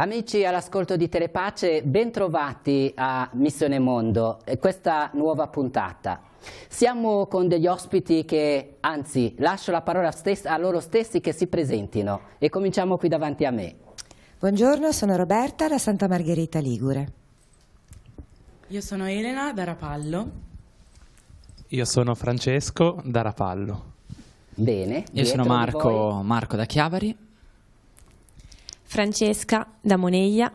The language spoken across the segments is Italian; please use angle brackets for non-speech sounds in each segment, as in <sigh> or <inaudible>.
Amici all'ascolto di Telepace, bentrovati a Missione Mondo, questa nuova puntata. Siamo con degli ospiti che, anzi, lascio la parola a loro stessi che si presentino e cominciamo qui davanti a me. Buongiorno, sono Roberta da Santa Margherita Ligure. Io sono Elena da Rapallo. Io sono Francesco da Rapallo. Bene. Io sono Marco, Marco da Chiavari. Francesca da Moneglia.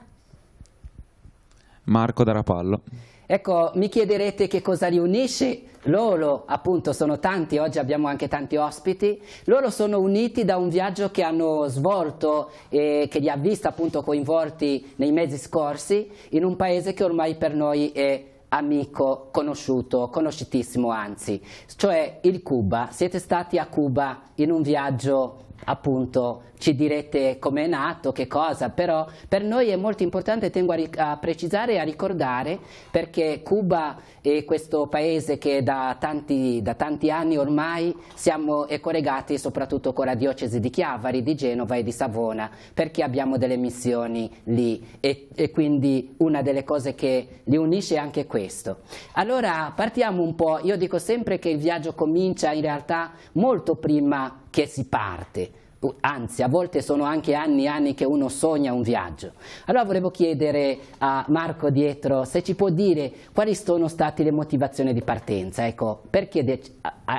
Marco da Rapallo. Ecco, mi chiederete che cosa li unisce. Loro, appunto, sono tanti, oggi abbiamo anche tanti ospiti. Loro sono uniti da un viaggio che hanno svolto e che li ha visto appunto coinvolti nei mesi scorsi in un paese che ormai per noi è amico, conosciuto, conosciutissimo anzi, cioè il Cuba. Siete stati a Cuba in un viaggio appunto ci direte come è nato, che cosa, però per noi è molto importante, tengo a, a precisare e a ricordare, perché Cuba è questo paese che da tanti, da tanti anni ormai siamo collegati soprattutto con la diocesi di Chiavari, di Genova e di Savona, perché abbiamo delle missioni lì e, e quindi una delle cose che li unisce è anche questo. Allora partiamo un po', io dico sempre che il viaggio comincia in realtà molto prima che si parte anzi a volte sono anche anni e anni che uno sogna un viaggio. Allora volevo chiedere a Marco dietro se ci può dire quali sono state le motivazioni di partenza, ecco, perché de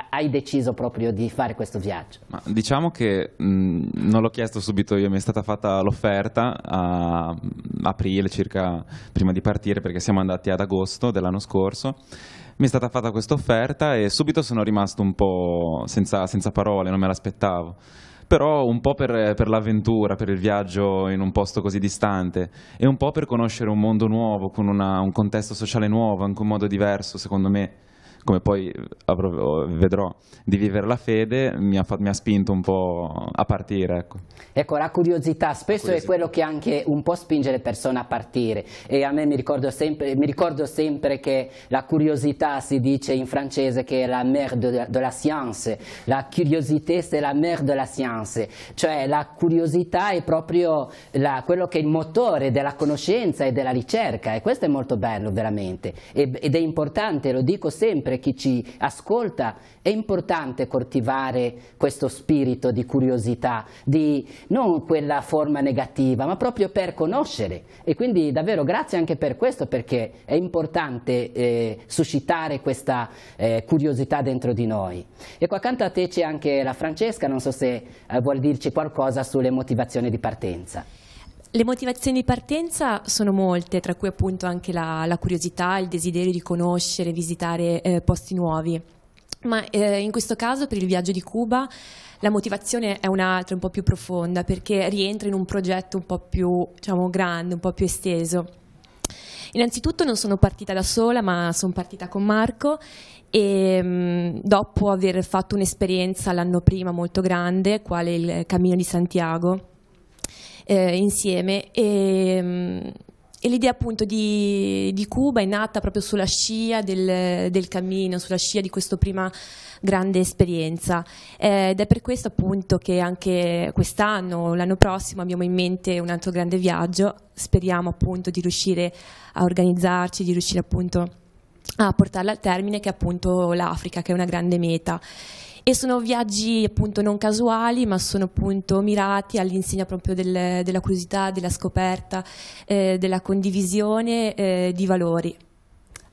hai deciso proprio di fare questo viaggio? Ma diciamo che mh, non l'ho chiesto subito io, mi è stata fatta l'offerta a aprile circa prima di partire perché siamo andati ad agosto dell'anno scorso mi è stata fatta questa offerta e subito sono rimasto un po' senza, senza parole, non me l'aspettavo. Però un po' per, per l'avventura, per il viaggio in un posto così distante e un po' per conoscere un mondo nuovo, con una, un contesto sociale nuovo, anche un modo diverso secondo me come poi avrò, vedrò, di vivere la fede mi ha, mi ha, spinto un po' a partire. Ecco, ecco la curiosità spesso curiosità. è quello che anche un po' spinge le persone a partire. E a me mi ricordo sempre, mi ricordo sempre che la curiosità si dice in francese che è la mère de, de la science, la curiosité c'est la mère de la science, cioè la curiosità è proprio la, quello che è il motore della conoscenza e della ricerca. E questo è molto bello veramente. Ed è importante, lo dico sempre, chi ci ascolta, è importante coltivare questo spirito di curiosità, di non quella forma negativa, ma proprio per conoscere. E quindi davvero grazie anche per questo, perché è importante eh, suscitare questa eh, curiosità dentro di noi. E qua accanto a te c'è anche la Francesca, non so se eh, vuol dirci qualcosa sulle motivazioni di partenza. Le motivazioni di partenza sono molte, tra cui appunto anche la, la curiosità, il desiderio di conoscere, visitare eh, posti nuovi. Ma eh, in questo caso per il viaggio di Cuba la motivazione è un'altra, un po' più profonda, perché rientra in un progetto un po' più diciamo, grande, un po' più esteso. Innanzitutto non sono partita da sola, ma sono partita con Marco e mm, dopo aver fatto un'esperienza l'anno prima molto grande, quale il Cammino di Santiago, eh, insieme. E, mm, e l'idea appunto di, di, Cuba è nata proprio sulla scia del, del, cammino, sulla scia di questa prima grande esperienza. Eh, ed è per questo appunto che anche quest'anno, l'anno prossimo abbiamo in mente un altro grande viaggio, speriamo appunto di riuscire a organizzarci, di riuscire appunto a portarla al termine che è appunto l'Africa che è una grande meta e sono viaggi appunto non casuali ma sono appunto mirati all'insegna proprio del, della curiosità, della scoperta, eh, della condivisione eh, di valori.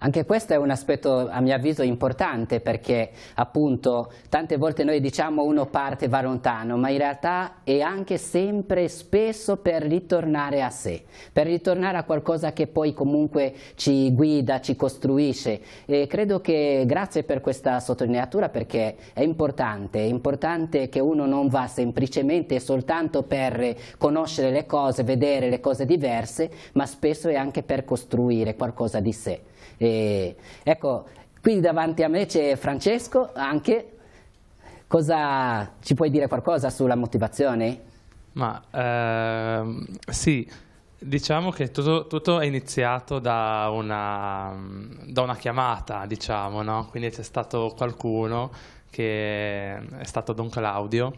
Anche questo è un aspetto a mio avviso importante perché appunto tante volte noi diciamo uno parte va lontano ma in realtà è anche sempre spesso per ritornare a sé, per ritornare a qualcosa che poi comunque ci guida, ci costruisce e credo che grazie per questa sottolineatura perché è importante, è importante che uno non va semplicemente soltanto per conoscere le cose, vedere le cose diverse ma spesso è anche per costruire qualcosa di sé. E, ecco, qui davanti a me c'è Francesco anche. Cosa ci puoi dire qualcosa sulla motivazione? Ma ehm, sì, diciamo che tutto, tutto, è iniziato da una, da una chiamata, diciamo, no? Quindi c'è stato qualcuno che è stato Don Claudio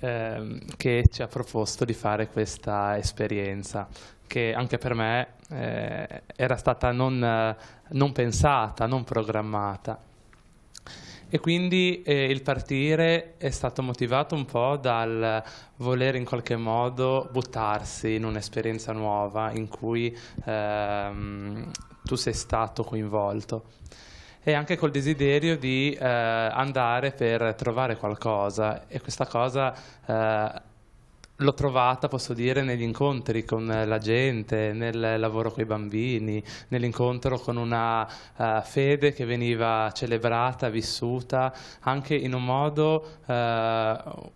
ehm, che ci ha proposto di fare questa esperienza che anche per me eh, era stata non, non pensata, non programmata. E quindi eh, il partire è stato motivato un po' dal voler in qualche modo buttarsi in un'esperienza nuova in cui ehm, tu sei stato coinvolto e anche col desiderio di eh, andare per trovare qualcosa e questa cosa eh, L'ho trovata, posso dire, negli incontri con la gente, nel lavoro con i bambini, nell'incontro con una uh, fede che veniva celebrata, vissuta, anche in un modo uh,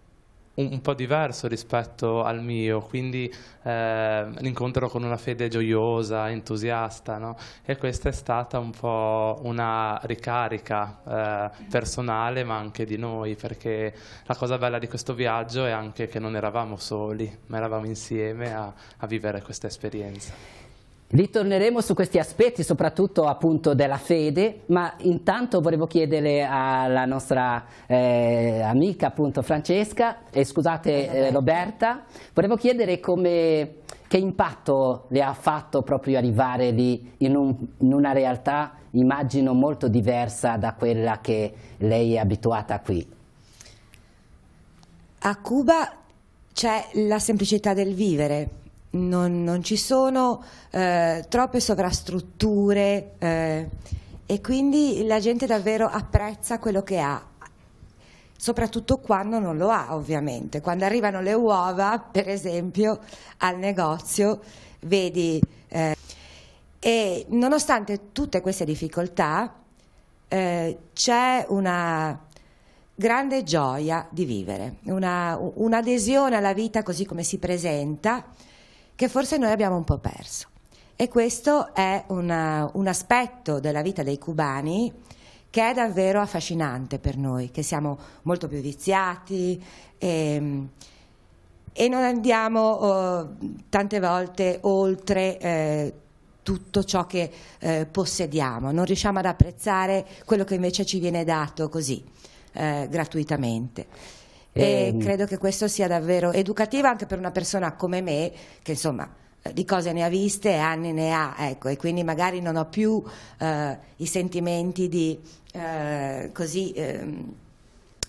un, un, po' diverso rispetto al mio, quindi eh, l'incontro con una fede gioiosa, entusiasta, no? e questa è stata un po' una ricarica eh, personale ma anche di noi, perché la cosa bella di questo viaggio è anche che non eravamo soli, ma eravamo insieme a, a vivere questa esperienza. Ritorneremo su questi aspetti, soprattutto appunto della fede, ma intanto volevo chiedere alla nostra eh, amica appunto Francesca, eh, scusate eh, Roberta, volevo chiedere come, che impatto le ha fatto proprio arrivare lì in, un, in una realtà immagino molto diversa da quella che lei è abituata qui. A Cuba c'è la semplicità del vivere, non, non ci sono eh, troppe sovrastrutture eh, e quindi la gente davvero apprezza quello che ha, soprattutto quando non lo ha ovviamente. Quando arrivano le uova, per esempio, al negozio, vedi... Eh, e nonostante tutte queste difficoltà eh, c'è una grande gioia di vivere, un'adesione un alla vita così come si presenta che forse noi abbiamo un po' perso. E questo è una, un aspetto della vita dei cubani che è davvero affascinante per noi, che siamo molto più viziati e, ehm, e non andiamo oh, tante volte oltre eh, tutto ciò che eh, possediamo, non riusciamo ad apprezzare quello che invece ci viene dato così, eh, gratuitamente. E ehm. credo che questo sia davvero educativo anche per una persona come me, che insomma eh, di cose ne ha viste e anni ne ha, ecco, e quindi magari non ho più eh, i sentimenti di, eh, così, ehm,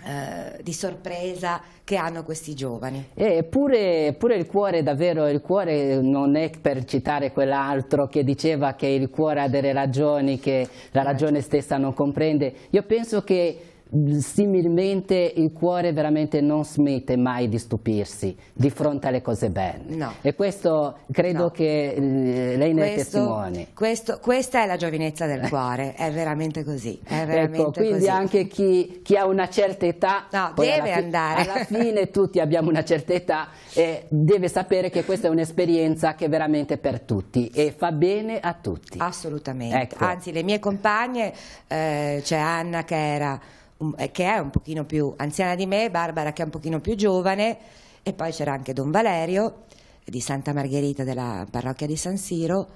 eh, di sorpresa che hanno questi giovani. Eppure pure il cuore, davvero, il cuore non è per citare quell'altro che diceva che il cuore ha delle ragioni che la ragione stessa non comprende. Io penso che similmente il cuore veramente non smette mai di stupirsi di fronte alle cose belle no. e questo credo no. che eh, lei ne questo, è testimone questo, questa è la giovinezza del <laughs> cuore è veramente così è ecco, veramente ecco, quindi così. anche chi, chi, ha una certa età no, deve alla andare alla <laughs> fine tutti abbiamo una certa età e deve sapere che questa è un'esperienza che è veramente per tutti e fa bene a tutti assolutamente ecco. anzi le mie compagne eh, c'è Anna che era che è un pochino più anziana di me, Barbara che è un pochino più giovane e poi c'era anche Don Valerio di Santa Margherita della parrocchia di San Siro,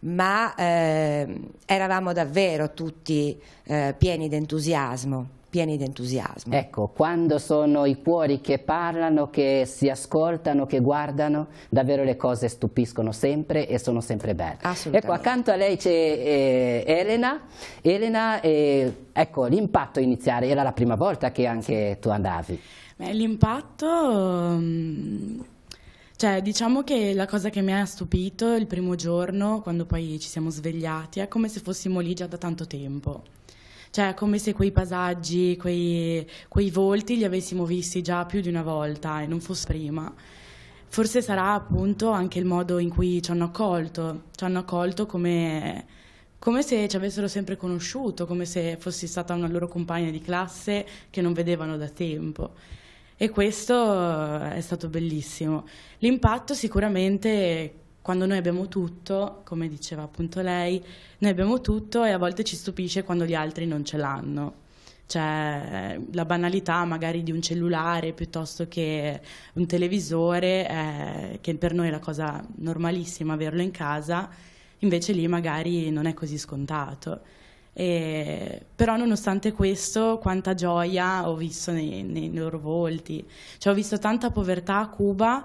ma eh, eravamo davvero tutti eh, pieni d'entusiasmo pieni di entusiasmo. Ecco, quando sono i cuori che parlano, che si ascoltano, che guardano, davvero le cose stupiscono sempre e sono sempre belle. Ecco, accanto a lei c'è eh, Elena. Elena, eh, ecco, l'impatto iniziale era la prima volta che anche tu andavi. L'impatto... Um... Cioè, diciamo che la cosa che mi ha stupito il primo giorno, quando poi ci siamo svegliati, è come se fossimo lì già da tanto tempo. Cioè, come se quei passaggi, quei, quei volti li avessimo visti già più di una volta e non fosse prima. Forse sarà appunto anche il modo in cui ci hanno accolto, ci hanno accolto come, come se ci avessero sempre conosciuto, come se fossi stata una loro compagna di classe che non vedevano da tempo. E questo è stato bellissimo. L'impatto sicuramente quando noi abbiamo tutto, come diceva appunto lei, noi abbiamo tutto e a volte ci stupisce quando gli altri non ce l'hanno. Cioè, la banalità magari di un cellulare piuttosto che un televisore, eh, che per noi è la cosa normalissima averlo in casa, invece lì magari non è così scontato. E, però nonostante questo, quanta gioia ho visto nei, nei loro volti. Cioè, ho visto tanta povertà a Cuba,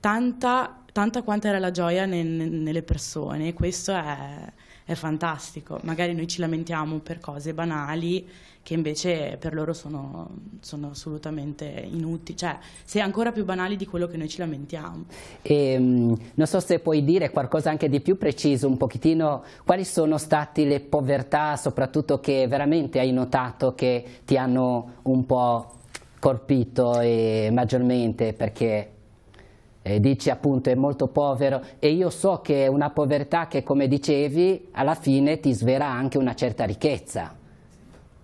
tanta, tanta quanta era la gioia ne, nelle persone. Questo è, è fantastico. Magari noi ci lamentiamo per cose banali che invece per loro sono, sono assolutamente inutili, cioè se ancora più banali di quello che noi ci lamentiamo. E, ehm, non so se puoi dire qualcosa anche di più preciso, un pochettino, quali sono state le povertà soprattutto che veramente hai notato che ti hanno un po' colpito maggiormente perché eh, dici appunto è molto povero e io so che è una povertà che come dicevi alla fine ti svela anche una certa ricchezza.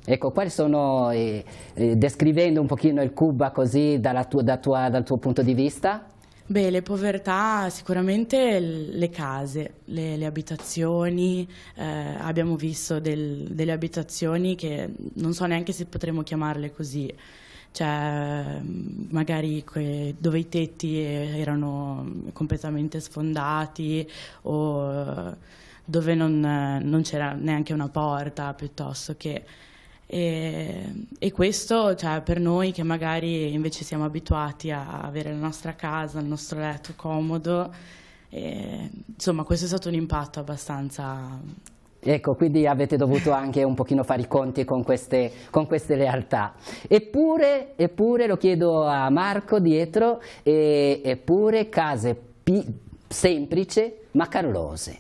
Ecco, quali sono, eh, eh, descrivendo un pochino il Cuba così tua, da tua, dal tuo punto di vista? Beh, le povertà sicuramente le case, le, le abitazioni, eh, abbiamo visto del, delle abitazioni che non so neanche se potremmo chiamarle così, cioè magari dove i tetti erano completamente sfondati o dove non, non c'era neanche una porta piuttosto che e, e questo cioè, per noi che magari invece siamo abituati a avere la nostra casa, il nostro letto comodo, e, insomma questo è stato un impatto abbastanza Ecco, quindi avete dovuto anche un pochino fare i conti con queste, con queste realtà. Eppure, eppure, lo chiedo a Marco dietro, e, eppure case semplici ma carlose,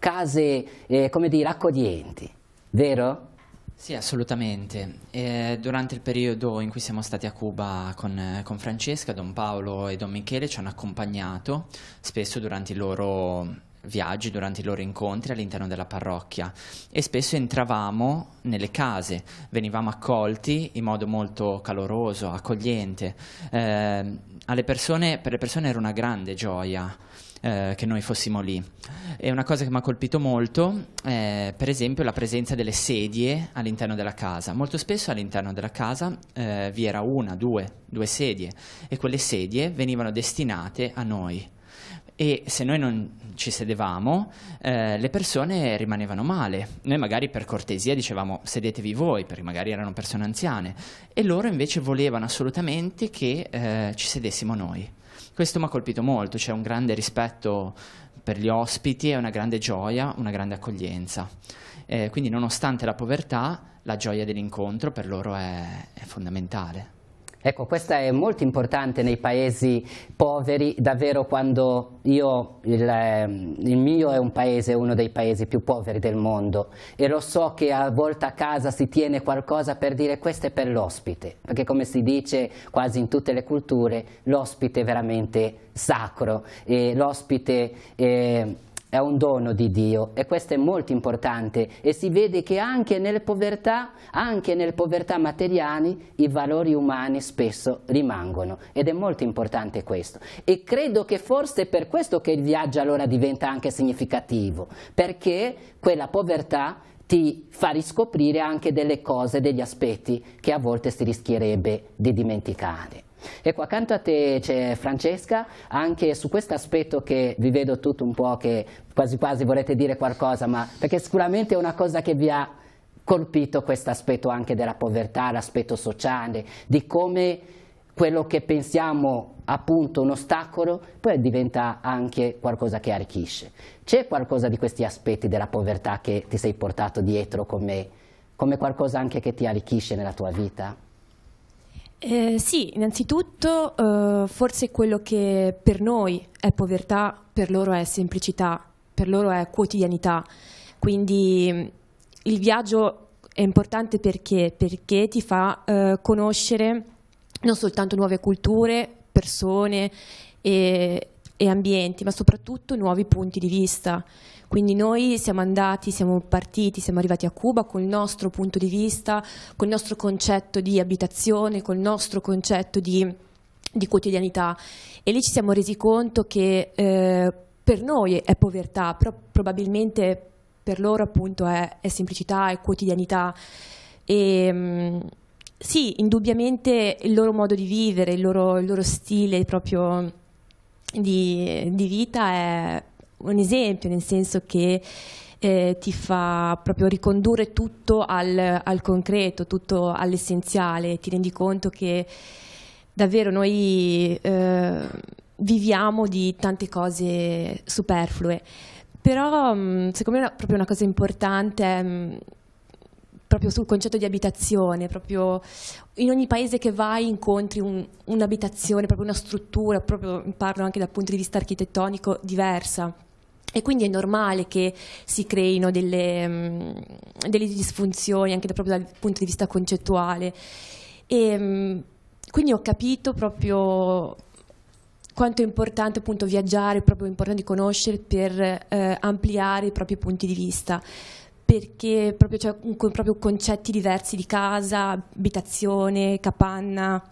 case, eh, come dire, accoglienti, vero? Sì, assolutamente. E durante il periodo in cui siamo stati a Cuba con, con, Francesca, Don Paolo e Don Michele ci hanno accompagnato spesso durante i loro viaggi, durante i loro incontri all'interno della parrocchia e spesso entravamo nelle case, venivamo accolti in modo molto caloroso, accogliente. Eh, persone, per le persone era una grande gioia eh, che noi fossimo lì. E una cosa che mi ha colpito molto è per esempio la presenza delle sedie all'interno della casa. Molto spesso all'interno della casa eh, vi era una, due, due sedie e quelle sedie venivano destinate a noi e se noi non ci sedevamo, eh, le persone rimanevano male. Noi magari per cortesia dicevamo sedetevi voi, perché magari erano persone anziane, e loro invece volevano assolutamente che eh, ci sedessimo noi. Questo mi ha colpito molto, c'è un grande rispetto per gli ospiti e una grande gioia, una grande accoglienza. Eh, quindi nonostante la povertà, la gioia dell'incontro per loro è, è fondamentale. Ecco, questo è molto importante nei paesi poveri, davvero quando io, il, ehm, il, mio è un paese, uno dei paesi più poveri del mondo. E lo so che a volte a casa si tiene qualcosa per dire questo è per l'ospite, perché come si dice quasi in tutte le culture, l'ospite è veramente sacro. E l'ospite... È, è un dono di Dio e questo è molto importante e si vede che anche nelle povertà, anche nelle povertà materiali, i valori umani spesso rimangono ed è molto importante questo. E credo che forse è per questo che il viaggio allora diventa anche significativo, perché quella povertà ti fa riscoprire anche delle cose, degli aspetti che a volte si rischierebbe di dimenticare. Ecco, accanto a te c'è Francesca, anche su questo aspetto che vi vedo tutto un po' che quasi quasi volete dire qualcosa, ma perché sicuramente è una cosa che vi ha colpito questo aspetto anche della povertà, l'aspetto sociale, di come quello che pensiamo appunto un ostacolo poi diventa anche qualcosa che arricchisce. C'è qualcosa di questi aspetti della povertà che ti sei portato dietro come, come qualcosa anche che ti arricchisce nella tua vita? Eh, sì, innanzitutto eh, forse quello che per noi è povertà, per loro è semplicità, per loro è quotidianità. Quindi il viaggio è importante perché, perché ti fa eh, conoscere non soltanto nuove culture, persone e, e ambienti, ma soprattutto nuovi punti di vista. Quindi noi siamo andati, siamo partiti, siamo arrivati a Cuba con il nostro punto di vista, con il nostro concetto di abitazione, con il nostro concetto di, di quotidianità e lì ci siamo resi conto che eh, per noi è povertà, però probabilmente per loro appunto è, è semplicità, è quotidianità. E, mh, sì, indubbiamente il loro modo di vivere, il loro, il loro stile proprio di, di vita è un esempio, nel senso che eh, ti fa proprio ricondurre tutto al, al concreto, tutto all'essenziale, ti rendi conto che davvero noi eh, viviamo di tante cose superflue, però mh, secondo me è proprio una cosa importante mh, proprio sul concetto di abitazione, proprio in ogni paese che vai incontri un, un'abitazione, proprio una struttura, proprio, parlo anche dal punto di vista architettonico, diversa. E quindi è normale che si creino delle, mh, delle disfunzioni anche da, proprio dal punto di vista concettuale. E, mh, quindi ho capito proprio quanto è importante appunto viaggiare, proprio importante conoscere per eh, ampliare i propri punti di vista perché proprio c'è cioè, proprio concetti diversi di casa, abitazione, capanna,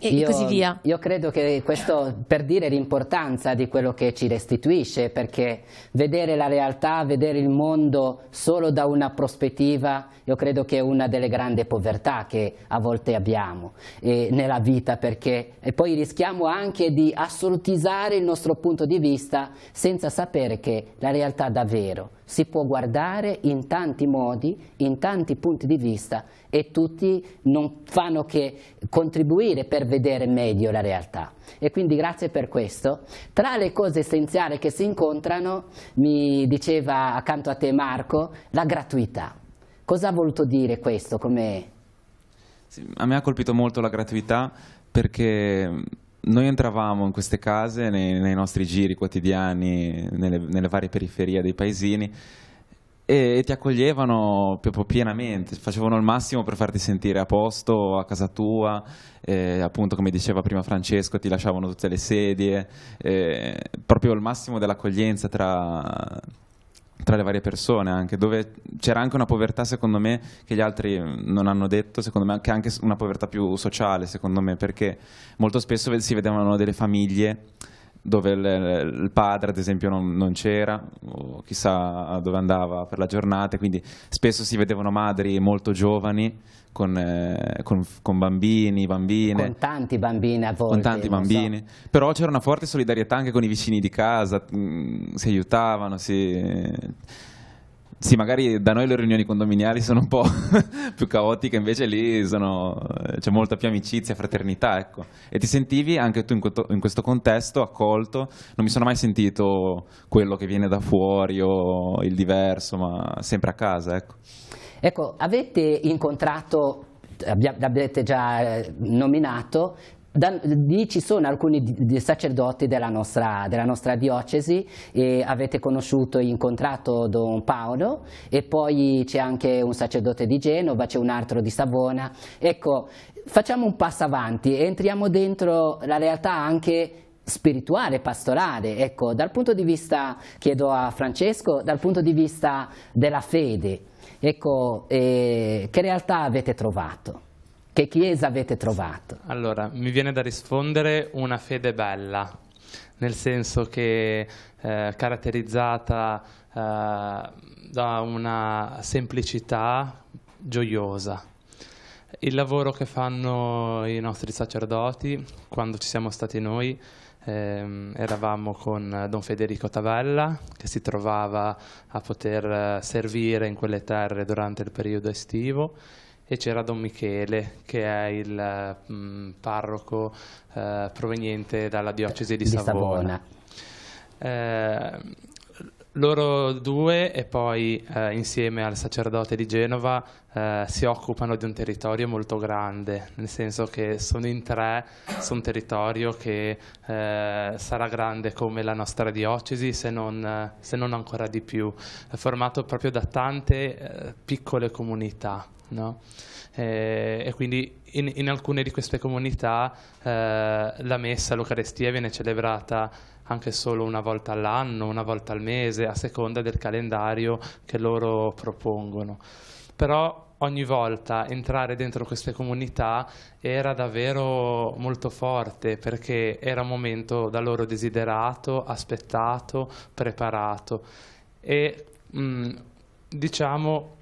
e io, così via. Io credo che questo per dire l'importanza di quello che ci restituisce, perché vedere la realtà, vedere il mondo solo da una prospettiva, io credo che è una delle grandi povertà che a volte abbiamo eh, nella vita, perché e poi rischiamo anche di assolutizzare il nostro punto di vista senza sapere che la realtà davvero si può guardare in tanti modi, in tanti punti di vista e tutti non fanno che contribuire per vedere meglio la realtà. E quindi grazie per questo. Tra le cose essenziali che si incontrano, mi diceva accanto a te Marco, la gratuità. Cosa ha voluto dire questo? Sì, a me ha colpito molto la gratuità perché noi entravamo in queste case nei, nei nostri giri quotidiani, nelle, nelle varie periferie dei paesini e, ti accoglievano pienamente, facevano il massimo per farti sentire a posto a casa tua, eh, appunto come diceva prima Francesco ti lasciavano tutte le sedie, eh, proprio il massimo dell'accoglienza tra, tra le varie persone anche, dove c'era anche una povertà secondo me che gli altri non hanno detto, secondo me anche, anche una povertà più sociale secondo me, perché molto spesso si vedevano delle famiglie dove il, il, padre ad esempio non, non, c'era o chissà dove andava per la giornata quindi spesso si vedevano madri molto giovani con, eh, con, con bambini, bambine con tanti bambini a volte con tanti bambini so. però c'era una forte solidarietà anche con i vicini di casa mh, mm, si aiutavano si sì, magari da noi le riunioni condominiali sono un po' <laughs> più caotiche, invece lì sono, eh, c'è molta più amicizia, fraternità, ecco. E ti sentivi anche tu in, questo, contesto accolto? Non mi sono mai sentito quello che viene da fuori o il diverso, ma sempre a casa, ecco. Ecco, avete incontrato l'abbiate già eh, nominato, da, lì ci sono alcuni sacerdoti della nostra, della nostra diocesi e avete conosciuto e incontrato Don Paolo e poi c'è anche un sacerdote di Genova, c'è un altro di Savona. Ecco, facciamo un passo avanti, entriamo dentro la realtà anche spirituale, pastorale, ecco, dal punto di vista, chiedo a Francesco, dal punto di vista della fede, ecco, eh, che realtà avete trovato? Che chiesa avete trovato? Allora, mi viene da rispondere una fede bella, nel senso che eh, caratterizzata eh, da una semplicità gioiosa. Il lavoro che fanno i nostri sacerdoti, quando ci siamo stati noi, eh, eravamo con Don Federico Tavella, che si trovava a poter eh, servire in quelle terre durante il periodo estivo, e c'era Don Michele che è il mh, mm, parroco eh, proveniente dalla diocesi di, di Savona. Savona. Eh, loro due e poi eh, insieme al sacerdote di Genova eh, si occupano di un territorio molto grande, nel senso che sono in tre su un territorio che eh, sarà grande come la nostra diocesi, se non, se non ancora di più, formato proprio da tante eh, piccole comunità. No? E quindi in, in, alcune di queste comunità eh, la messa, l'Eucarestia viene celebrata anche solo una volta all'anno, una volta al mese, a seconda del calendario che loro propongono. Però ogni volta entrare dentro queste comunità era davvero molto forte perché era un momento da loro desiderato, aspettato, preparato e mh, diciamo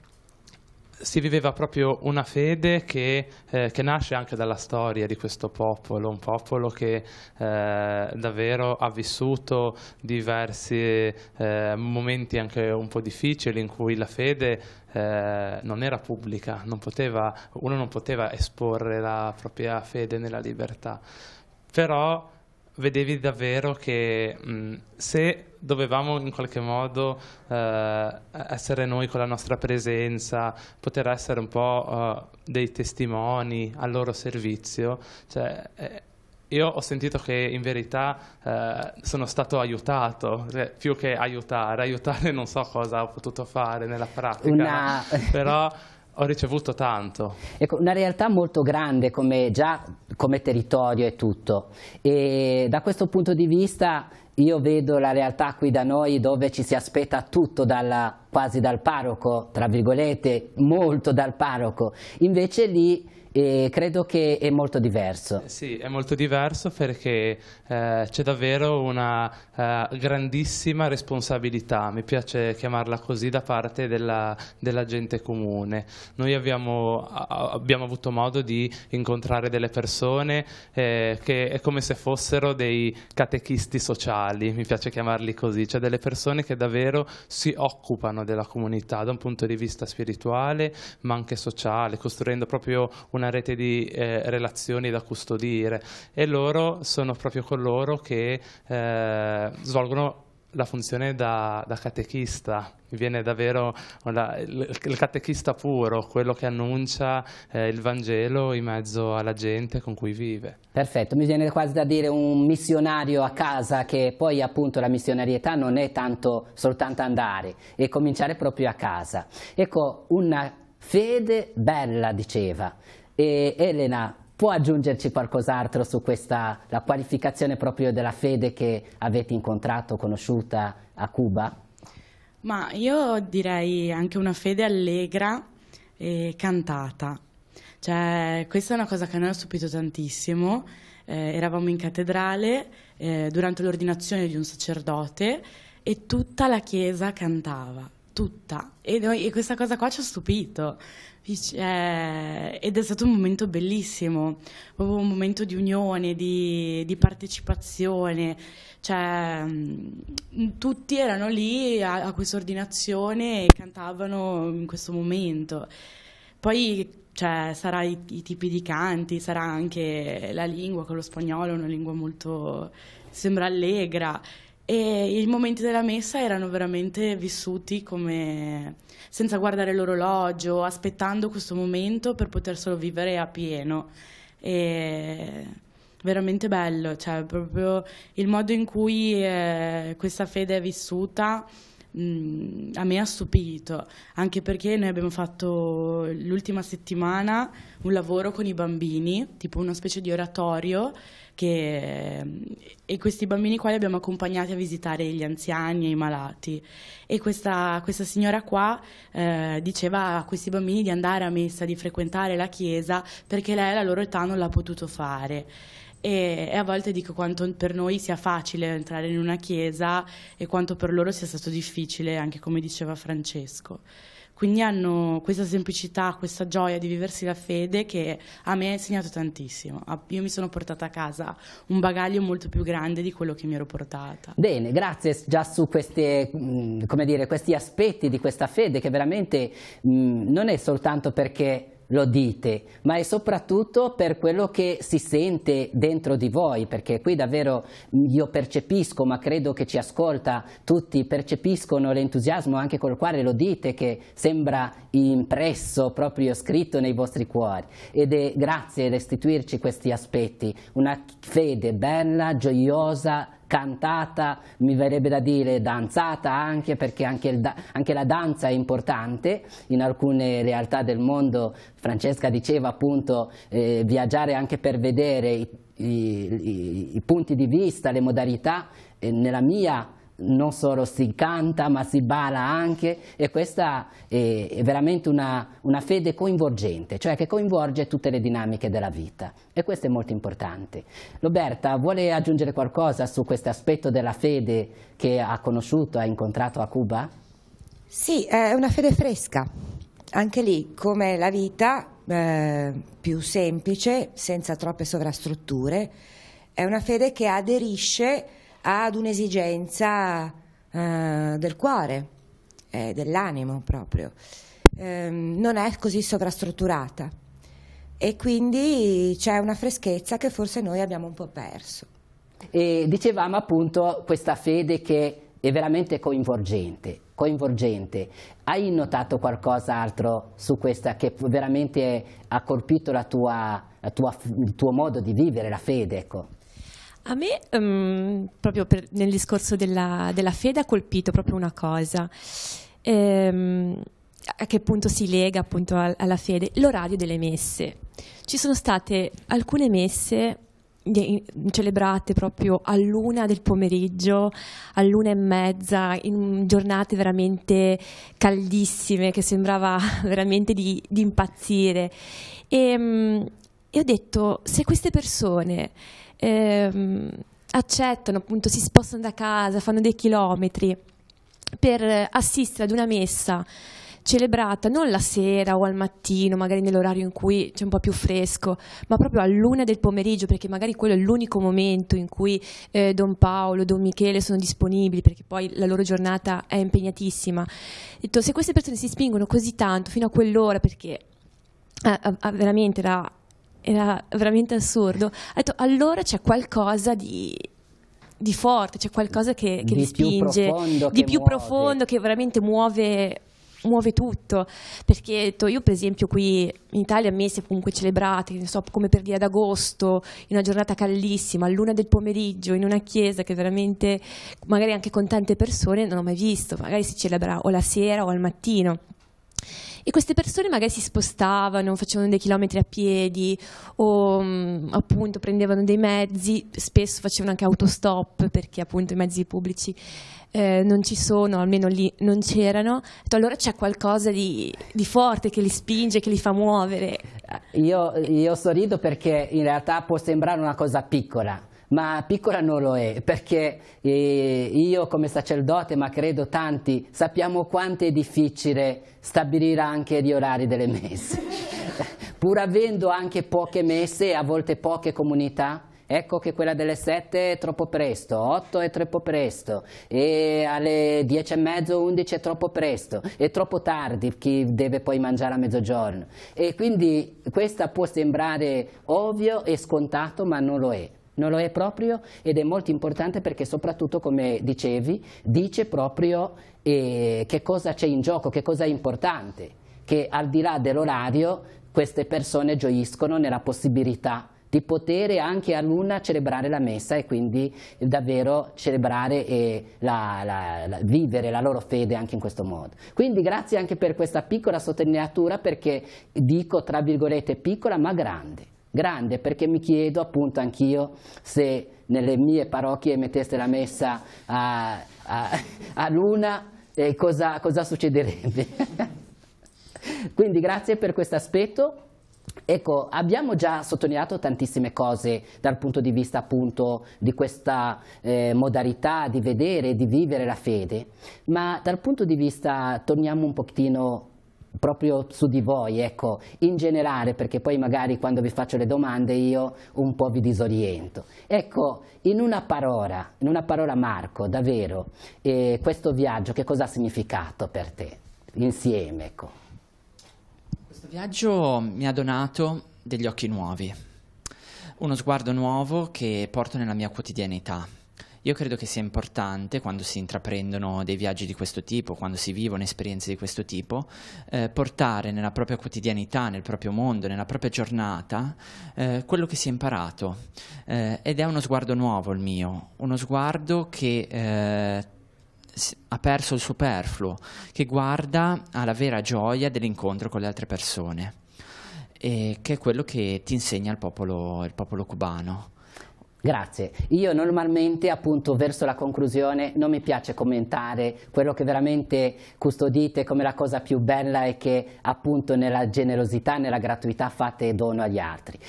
si viveva proprio una fede che, eh, che, nasce anche dalla storia di questo popolo, un popolo che eh, davvero ha vissuto diversi eh, momenti anche un po' difficili in cui la fede eh, non era pubblica, non poteva, uno non poteva esporre la propria fede nella libertà. Però vedevi davvero che mh, se dovevamo in qualche modo eh, essere noi con la nostra presenza, poter essere un po' uh, dei testimoni al loro servizio, cioè, eh, io ho sentito che in verità eh, sono stato aiutato, cioè, più che aiutare, aiutare non so cosa ho potuto fare nella pratica, Una... però <laughs> ho ricevuto tanto. Ecco, una realtà molto grande come, già come territorio e tutto. E da questo punto di vista io vedo la realtà qui da noi dove ci si aspetta tutto dalla, quasi dal parroco, tra virgolette, molto dal parroco. Invece lì e credo che è molto diverso. Eh, sì, è molto diverso perché eh, c'è davvero una eh, grandissima responsabilità, mi piace chiamarla così, da parte della, della gente comune. Noi abbiamo, abbiamo, avuto modo di incontrare delle persone eh, che è come se fossero dei catechisti sociali, mi piace chiamarli così, cioè delle persone che davvero si occupano della comunità da un punto di vista spirituale ma anche sociale, costruendo proprio una una rete di eh, relazioni da custodire e loro sono proprio coloro che eh, svolgono la funzione da, da, catechista, viene davvero la, il, il, catechista puro, quello che annuncia eh, il Vangelo in mezzo alla gente con cui vive. Perfetto, mi viene quasi da dire un missionario a casa che poi appunto la missionarietà non è tanto soltanto andare, è cominciare proprio a casa. Ecco, una fede bella, diceva, e Elena, può aggiungerci qualcos'altro su questa, la qualificazione proprio della fede che avete incontrato, conosciuta a Cuba? Ma io direi anche una fede allegra e cantata. Cioè, questa è una cosa che a noi ha stupito tantissimo. Eh, eravamo in cattedrale eh, durante l'ordinazione di un sacerdote e tutta la chiesa cantava, tutta. E, noi, e questa cosa qua ci ha stupito eh, ed è stato un momento bellissimo, proprio un momento di unione, di, di partecipazione, cioè, mm, tutti erano lì a, a questa ordinazione e cantavano in questo momento. Poi cioè, sarà i, i, tipi di canti, sarà anche la lingua, con lo spagnolo è una lingua molto, sembra allegra e i momenti della messa erano veramente vissuti come senza guardare l'orologio, aspettando questo momento per poterselo vivere a pieno. E veramente bello, cioè proprio il modo in cui eh, questa fede è vissuta mh, mm, a me ha stupito, anche perché noi abbiamo fatto l'ultima settimana un lavoro con i bambini, tipo una specie di oratorio che, e questi bambini qua li abbiamo accompagnati a visitare gli anziani e i malati e questa, questa signora qua eh, diceva a questi bambini di andare a messa, di frequentare la chiesa perché lei alla loro età non l'ha potuto fare. E, e, a volte dico quanto per noi sia facile entrare in una chiesa e quanto per loro sia stato difficile, anche come diceva Francesco. Quindi hanno questa semplicità, questa gioia di viversi la fede che a me ha insegnato tantissimo. Io mi sono portata a casa un bagaglio molto più grande di quello che mi ero portata. Bene, grazie già su queste, mm, dire, questi aspetti di questa fede che veramente mh, mm, non è soltanto perché lo dite, ma è soprattutto per quello che si sente dentro di voi, perché qui davvero io percepisco, ma credo che ci ascolta tutti, percepiscono l'entusiasmo anche col quale lo dite, che sembra impresso, proprio scritto nei vostri cuori. Ed è grazie restituirci questi aspetti, una fede bella, gioiosa, cantata, mi verrebbe da dire danzata anche perché anche, da anche, la danza è importante, in alcune realtà del mondo Francesca diceva appunto eh, viaggiare anche per vedere i, i, i, punti di vista, le modalità, eh, nella mia non solo si canta ma si bala anche e questa è, veramente una, una, fede coinvolgente, cioè che coinvolge tutte le dinamiche della vita e questo è molto importante. Roberta, vuole aggiungere qualcosa su questo aspetto della fede che ha conosciuto, ha incontrato a Cuba? Sì, è una fede fresca, anche lì, come la vita, eh, più semplice, senza troppe sovrastrutture, è una fede che aderisce ad un'esigenza eh, del cuore, eh, dell'animo proprio. Ehm, non è così sovrastrutturata e quindi c'è una freschezza che forse noi abbiamo un po' perso. E dicevamo appunto questa fede che è veramente coinvolgente, coinvolgente. Hai notato qualcos'altro su questa che veramente ha colpito tua, tua, il tuo modo di vivere la fede? Ecco? A me, um, proprio per, nel discorso della, della, fede, ha colpito proprio una cosa. Ehm, a che punto si lega appunto alla fede? L'orario delle messe. Ci sono state alcune messe celebrate proprio all'una del pomeriggio, all'una e mezza, in giornate veramente caldissime che sembrava <laughs> veramente di, di impazzire. E, mm, e, ho detto, se queste persone ehm, accettano, appunto, si spostano da casa, fanno dei chilometri per assistere ad una messa celebrata non la sera o al mattino, magari nell'orario in cui c'è un po' più fresco, ma proprio a luna del pomeriggio, perché magari quello è l'unico momento in cui eh, Don Paolo, Don Michele sono disponibili, perché poi la loro giornata è impegnatissima. Detto, se queste persone si spingono così tanto fino a quell'ora, perché eh, eh, veramente era, era veramente assurdo, ha detto allora c'è qualcosa di, di forte, c'è qualcosa che, che di li spinge, più di più muove. profondo, che veramente muove muove tutto, perché io per esempio qui in Italia messe comunque celebrati, so, come per dire ad agosto, in una giornata caldissima, a luna del pomeriggio, in una chiesa che veramente, magari anche con tante persone, non ho mai visto, magari si celebra o la sera o al mattino. E queste persone magari si spostavano, facevano dei chilometri a piedi o mm, appunto prendevano dei mezzi, spesso facevano anche autostop perché appunto i mezzi pubblici eh, non ci sono, almeno lì non c'erano, allora c'è qualcosa di, di, forte che li spinge, che li fa muovere. Io, io sorrido perché in realtà può sembrare una cosa piccola, ma piccola non lo è, perché eh, io come sacerdote, ma credo tanti, sappiamo quanto è difficile stabilire anche gli orari delle messe. <laughs> Pur avendo anche poche messe e a volte poche comunità, ecco che quella delle 7 è troppo presto, 8 è troppo presto, e alle 10 e mezzo, 11 è troppo presto, è troppo tardi chi deve poi mangiare a mezzogiorno. E quindi questa può sembrare ovvio e scontato, ma non lo è. Non lo è proprio ed è molto importante perché soprattutto, come dicevi, dice proprio eh, che cosa c'è in gioco, che cosa è importante, che al di là dell'orario queste persone gioiscono nella possibilità di poter anche a luna celebrare la messa e quindi davvero celebrare e la, la, la, vivere la loro fede anche in questo modo. Quindi grazie anche per questa piccola sottolineatura perché dico tra virgolette piccola ma grande. Grande perché mi chiedo appunto anch'io se nelle mie parrocchie metteste la messa a, a, a luna eh, cosa, cosa succederebbe. <laughs> Quindi grazie per questo aspetto. Ecco, abbiamo già sottolineato tantissime cose dal punto di vista appunto di questa eh, modalità di vedere e di vivere la fede, ma dal punto di vista, torniamo un pochettino proprio su di voi, ecco, in generale, perché poi magari quando vi faccio le domande io un po' vi disoriento. Ecco, in una parola, in una parola Marco, davvero, eh, questo viaggio che cosa ha significato per te, insieme, ecco? Questo viaggio mi ha donato degli occhi nuovi, uno sguardo nuovo che porto nella mia quotidianità. Io credo che sia importante quando si intraprendono dei viaggi di questo tipo, quando si vivono esperienze di questo tipo, eh, portare nella propria quotidianità, nel proprio mondo, nella propria giornata, eh, quello che si è imparato. Eh, ed è uno sguardo nuovo il mio, uno sguardo che eh, ha perso il superfluo, che guarda alla vera gioia dell'incontro con le altre persone, e che è quello che ti insegna il popolo, il popolo cubano. Grazie. Io normalmente appunto verso la conclusione non mi piace commentare quello che veramente custodite come la cosa più bella è che appunto nella generosità, nella gratuità fate dono agli altri.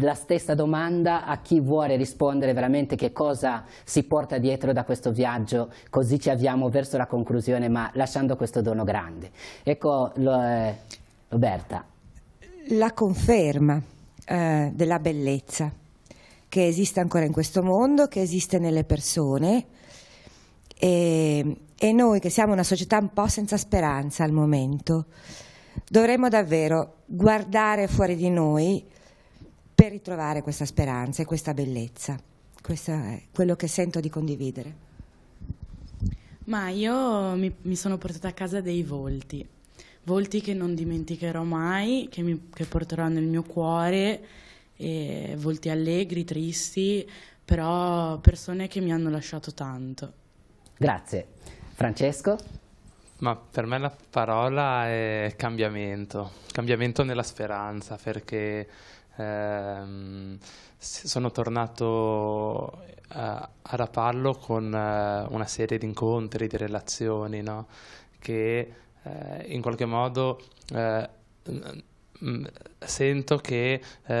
La stessa domanda a chi vuole rispondere veramente che cosa si porta dietro da questo viaggio, così ci avviamo verso la conclusione ma lasciando questo dono grande. Ecco eh, Roberta. La conferma eh, della bellezza che esiste ancora in questo mondo, che esiste nelle persone e, e noi che siamo una società un po' senza speranza al momento, dovremmo davvero guardare fuori di noi per ritrovare questa speranza e questa bellezza. Questo è quello che sento di condividere. Ma io mi, mi sono portata a casa dei volti, volti che non dimenticherò mai, che, mi, che porterò nel mio cuore e volti allegri, tristi, però persone che mi hanno lasciato tanto. Grazie. Francesco? Ma per me la parola è cambiamento, cambiamento nella speranza, perché ehm, sono tornato a, a Rapallo con eh, una serie di incontri, di relazioni, no? che eh, in qualche modo Mm, sento che eh,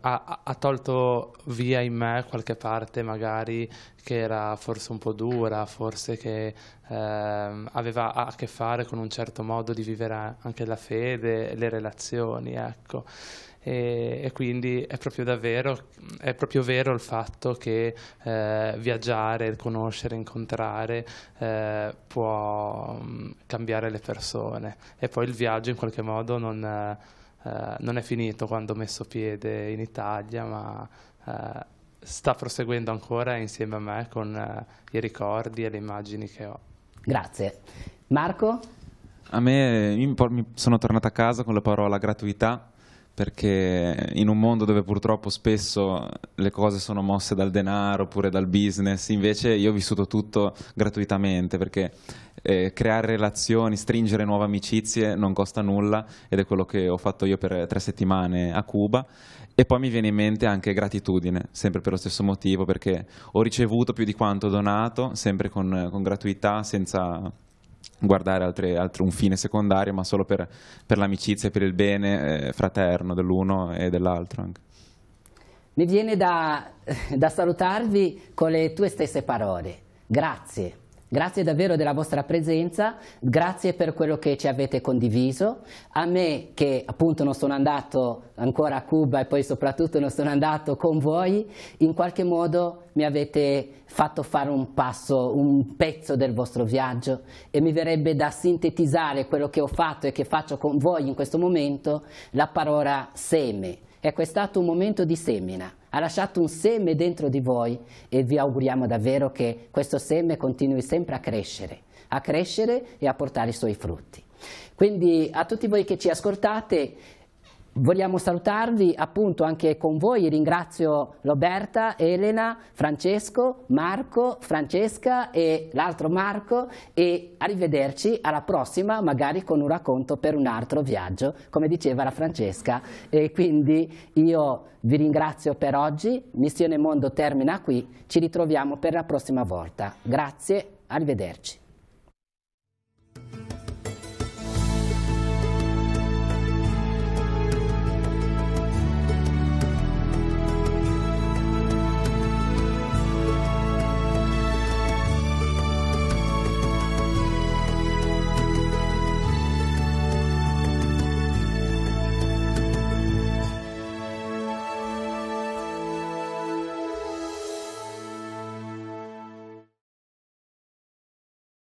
ha, ha, tolto via in me qualche parte magari che era forse un po' dura, forse che eh, aveva a che fare con un certo modo di vivere anche la fede, le relazioni, ecco. E, e, quindi è proprio davvero, è proprio vero il fatto che eh, viaggiare, conoscere, incontrare eh, può um, cambiare le persone e poi il viaggio in qualche modo non, eh, non è finito quando ho messo piede in Italia ma eh, sta proseguendo ancora insieme a me con eh, i ricordi e le immagini che ho. Grazie. Marco? A me mi sono tornato a casa con la parola gratuità perché in un mondo dove purtroppo spesso le cose sono mosse dal denaro oppure dal business, invece io ho vissuto tutto gratuitamente perché eh, creare relazioni, stringere nuove amicizie non costa nulla ed è quello che ho fatto io per tre settimane a Cuba. E poi mi viene in mente anche gratitudine, sempre per lo stesso motivo perché ho ricevuto più di quanto donato, sempre con, con gratuità, senza guardare altre, altre, un fine secondario, ma solo per, per l'amicizia e per il bene eh, fraterno dell'uno e dell'altro. Anche. Mi viene da, <laughs> da salutarvi con le tue stesse parole. Grazie. Grazie davvero della vostra presenza, grazie per quello che ci avete condiviso. A me che appunto non sono andato ancora a Cuba e poi soprattutto non sono andato con voi, in qualche modo mi avete fatto fare un passo, un pezzo del vostro viaggio e mi verrebbe da sintetizzare quello che ho fatto e che faccio con voi in questo momento, la parola seme. Ecco, è stato un momento di semina ha lasciato un seme dentro di voi e vi auguriamo davvero che questo seme continui sempre a crescere, a crescere e a portare i suoi frutti. Quindi a tutti voi che ci ascoltate Vogliamo salutarvi appunto anche con voi, ringrazio Roberta, Elena, Francesco, Marco, Francesca e l'altro Marco. E arrivederci alla prossima magari con un racconto per un altro viaggio, come diceva la Francesca. E quindi io vi ringrazio per oggi, Missione Mondo termina qui, ci ritroviamo per la prossima volta, grazie, arrivederci.